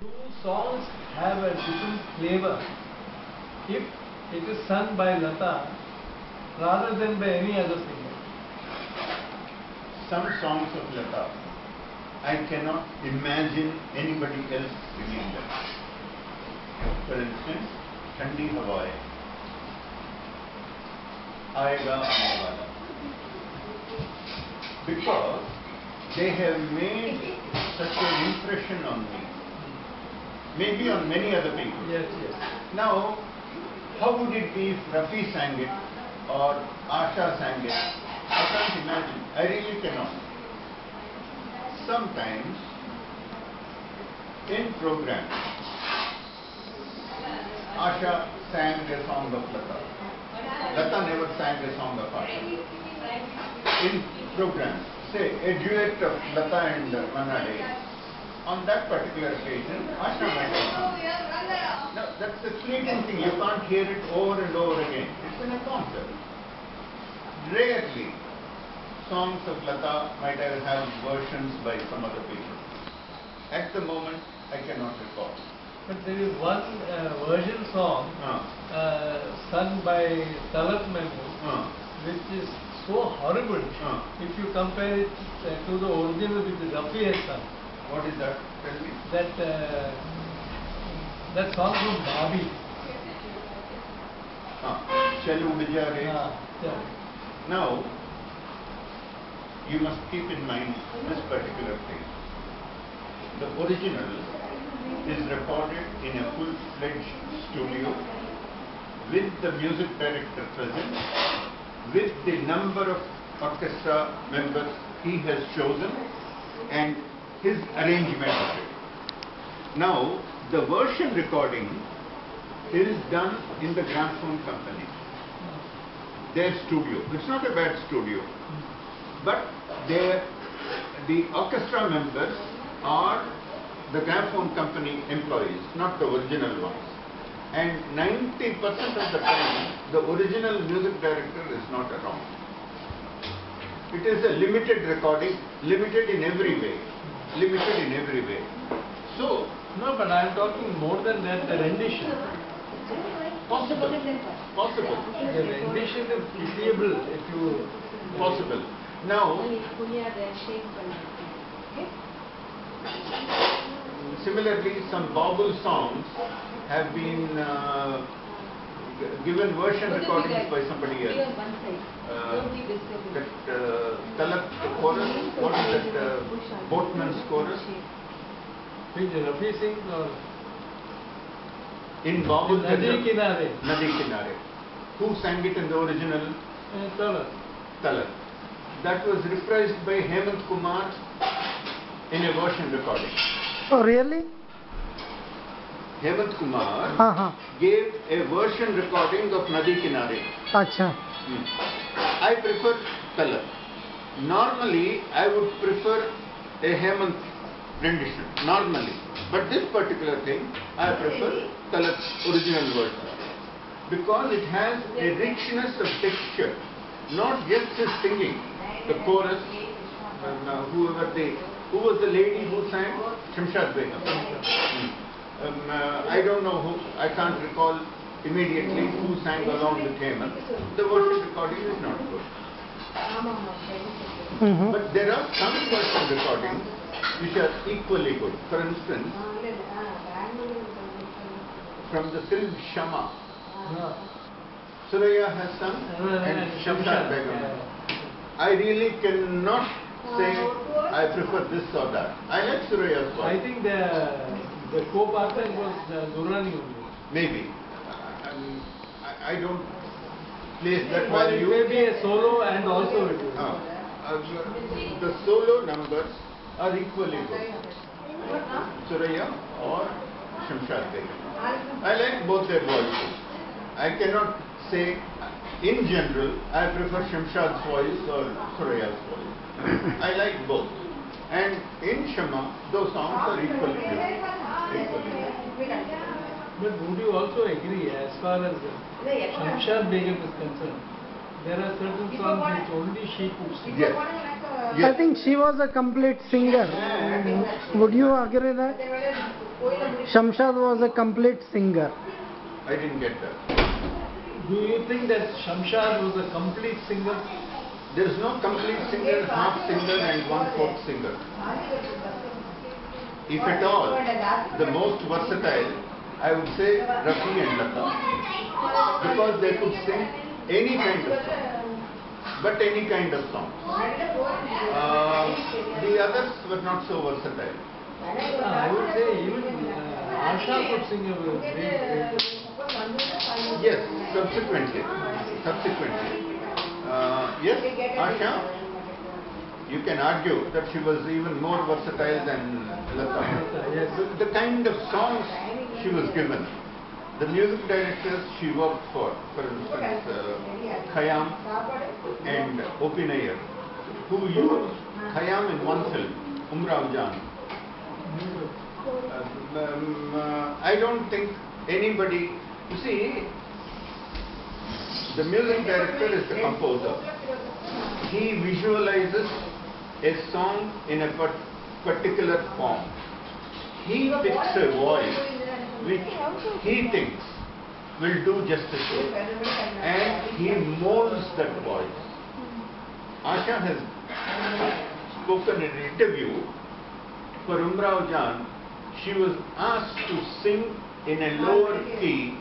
Two songs have a different flavor if it is sung by Lata rather than by any other singer. Some songs of Lata, I cannot imagine anybody else singing them. For instance, Thandi Hawai, Aega Aane Wala. Because they have made such an impression on me, maybe on many other people. Yes, yes. Now, how would it be if Rafi sang it or Asha sang it? I can't imagine. I really cannot. Sometimes in programs, Asha sang a song of Lata. Lata never sang a song of Asha. In programs, say a duet of Lata and Manna Dey, on that particular occasion, Asha might have sung. No, that's a fleeting thing. You can't hear it over and over again. It's in a concert. Rarely, songs of Lata might have versions by some other people. At the moment, I cannot recall. But there is one uh, version song Ah, uh, sung by Talat Mahmood ah, which is so horrible ah. if you compare it uh, to the original which Rafi has sung. What is that? Tell me. That uh, that song from Bobby. Ah, Chalu Bijare. Ah, yeah. Now, you must keep in mind this particular thing. The original is recorded in a full-fledged studio with the music director present, with the number of orchestra members he has chosen and his arrangement of it. Now, the version recording is done in the gramophone company their studio. It's not a bad studio, but their the orchestra members are the gramophone company employees, not the original ones. And 90% of the time, the original music director is not around. It is a limited recording, limited in every way, limited in every way. So, No, but I am talking more than that, the rendition. possible, possible, The rendition is pitiable if you. possible. Now, Similarly, some Babul songs have been uh, given version recordings by somebody else. Uh, that uh, Talak chorus, what is that uh, boatman's chorus? In Babul, there's Nadi a- Kinare. Nadi Kinare. Who sang it in the original Uh, Talat. Talak? That was reprised by Hemant Kumar in a version recording. Oh, really? Hemant Kumar हाँ हाँ gave a version recording of Nadi Kinare. अच्छा Hmm. I prefer color. Normally, I would prefer a Hemant rendition normally. But this particular thing, I prefer the original version because it has a richness of texture, not just the singing, the chorus, and uh, whoever they, who was the lady who sang? Shamshad Begum. Hmm. Um, uh, I don't know who, I can't recall immediately who sang along with him. The version recording is not good. Mm -hmm. But there are some version recordings which are equally good. For instance, from the film Shama, Yeah. Suraya has sung Uh, and Shamshad, Shamshad Begum. yeah. I really cannot say I prefer this or that. I like Suraya's voice. I think the the co-partner was uh, Durrani only. Maybe. I, I'm- I, I don't place that Or it may be a solo and also it is. Ah, uh, the solo numbers are equally good. Suraya or Shamshad Begum. I like both their voices. I cannot say, in general, I prefer Shamshad's voice or Suraya's voice. I like both. And in Shama, those songs are equally beautiful. Equally beautiful. But would you also agree as far as Shamshad Begum is concerned, there are certain songs which only she could sing. Yes. I think she was a complete singer. Would you agree that? Shamshad was a complete singer. I didn't get that. Do you think that Shamshad was a complete singer? There is no complete singer, half singer, and one fourth singer. If at all, the most versatile, I would say Rafi and Lata. Because they could sing any kind of song, but any kind of song. Uh, the others were not so versatile. Ah, I would say even uh, Asha could sing a great. Yes, subsequently. Subsequently. Uh, yes, Asha, you can argue that she was even more versatile than Lata. Yes. The, the kind of songs she was given, the music directors she worked for, for instance, uh, Khayyam and O.P. Nair, who used Khayyam in one film, Umrao Jan. Uh, um, uh, I don't think anybody, you see, the music director is the composer. He visualizes a song in a particular form. He picks a voice which he thinks will do justice to. And he molds that voice. Asha has spoken in an interview for Umrao Jan. She was asked to sing in a lower key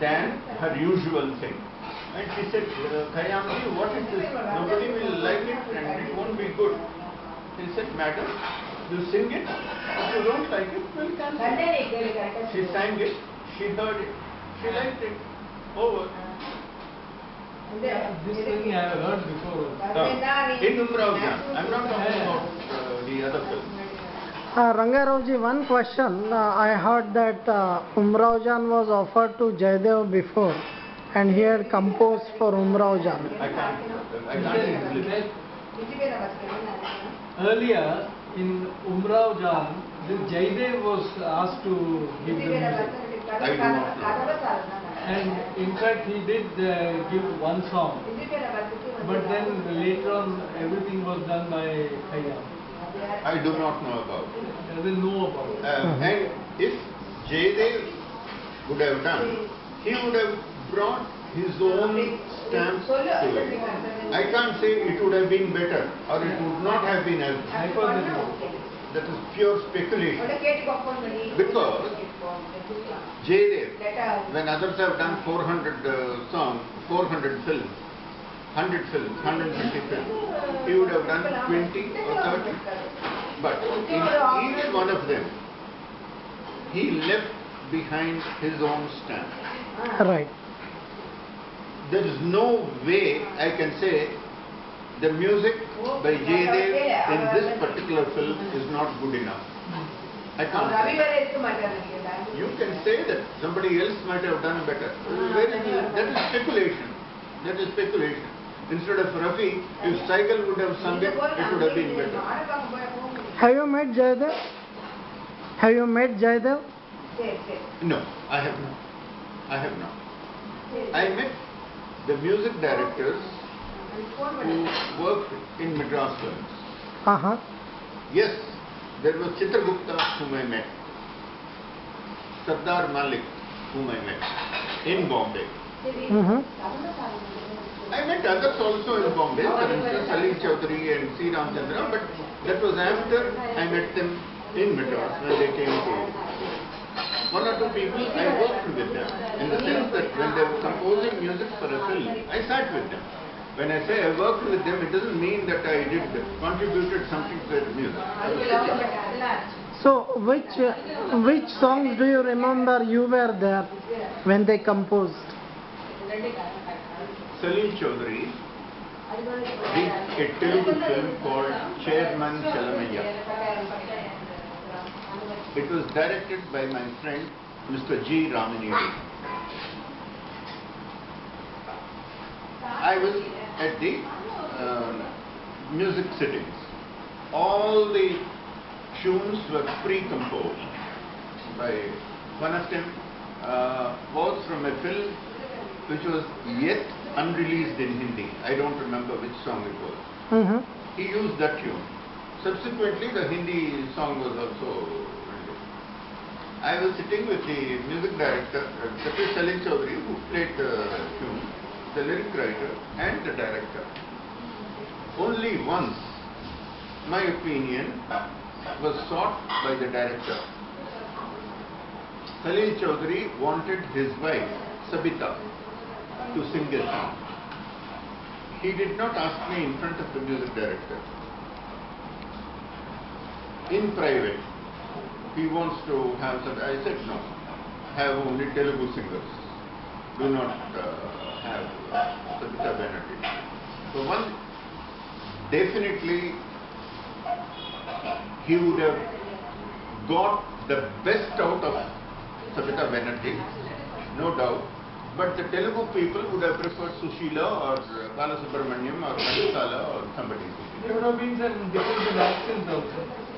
than her usual thing. And she said, Khayyamji, what is this? Nobody will like it and it won't be good. He said, Madam, you sing it. If you don't like it, we'll cancel it. She sang it, she heard it, she liked it. Over. This thing I have heard before. Uh, in Umrao Jan. I'm not talking about uh, the other film. Uh, Ranga Raoji, one question. Uh, I heard that uh, Umrao Jan was offered to Jaydev before and he had composed for Umrao Jan. I can't, I can't. Earlier in Umrao Jan, the Jaidev was asked to give the music. I do not know. And in fact, he did uh, give one song. But then later on, everything was done by Khayyam. I do not know about it. Doesn't know about it. Uh, and if Jaydev would have done, he would have brought his own stamp to. I can't say it would have been better or it would not have been as Hypothetical. that is pure speculation. Because Jaydev, when others have done 400 uh, songs, 400 films, 100 films, 150 films, he would have done 20 or 30. But in each one of them, he left behind his own stamp. Right. There is no way I can say the music by Jaydev in this particular film is not good enough. I can't say. You can say that somebody else might have done better. Where is it? That is speculation. That is speculation. Instead of Rafi, if Saigal would have sung it, it would have been better. Have you met Jaydev? Have you met Jaydev? No, I have not. I have not. I met the music directors who worked in Madras films. Uh-huh. Yes, there was Chitragupta whom I met. Sardar Malik whom I met in Bombay. Mm-hmm. I met others also in Bombay, for instance Salil Chaudhary and C. Ramchandra, but that was after I met them in Madras when they came to. One or two people I worked with them in the sense that when they were composing music for a film, I sat with them. When I say I worked with them, it doesn't mean that I did contributed something to their music. I was sitting. So, which uh, which songs do you remember you were there when they composed? Salil Chaudhary did a Telugu film called Chairman Chalamayya. It was directed by my friend Mr. G. Ramaniri. I was at the uh, music sittings. All the tunes were pre-composed by one of them uh, was from a film which was yet unreleased in Hindi. I don't remember which song it was. Mm-hmm. He used that tune. Subsequently, the Hindi song was also. I was sitting with the music director, uh, Satish Salim Chaudhary, who played the tune, the lyric writer and the director. Only once my opinion was sought by the director. Salil Chaudhary wanted his wife, Sabita, to sing a song. He did not ask me in front of the music director. In private, he wants to have some. I said no. Have only Telugu singers. Do not uh, have Sabita Banerjee. So one definitely he would have got the best out of Sabita Banerjee, no doubt. But the Telugu people would have preferred Sushila or Balasubramaniam or Ghantasala or somebody. There would have been some difference in accents also.